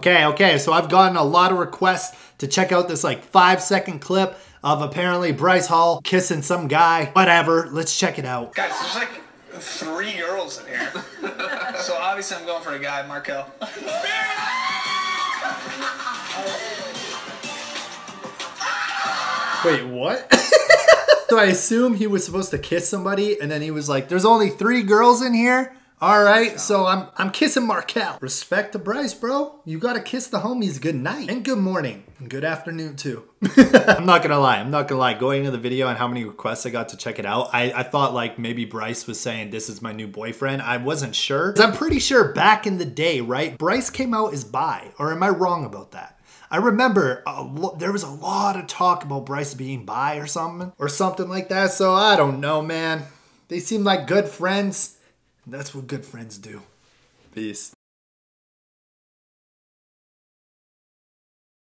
Okay, okay, so I've gotten a lot of requests to check out this like five second clip of apparently Bryce Hall kissing some guy. Whatever, let's check it out. Guys, there's like three girls in here. so obviously I'm going for a guy, Markell. Wait, what? so I assume he was supposed to kiss somebody, and then he was like, "There's only three girls in here." All right, so I'm I'm kissing Markell. Respect to Bryce, bro. You gotta kiss the homies good night and good morning and good afternoon too. I'm not gonna lie. I'm not gonna lie. Going into the video and how many requests I got to check it out, I, I thought like maybe Bryce was saying this is my new boyfriend. I wasn't sure. I'm pretty sure back in the day, right? Bryce came out as bi, or am I wrong about that? I remember uh, a there was a lot of talk about Bryce being bi or something, or something like that. So I don't know, man. They seem like good friends. That's what good friends do. Peace.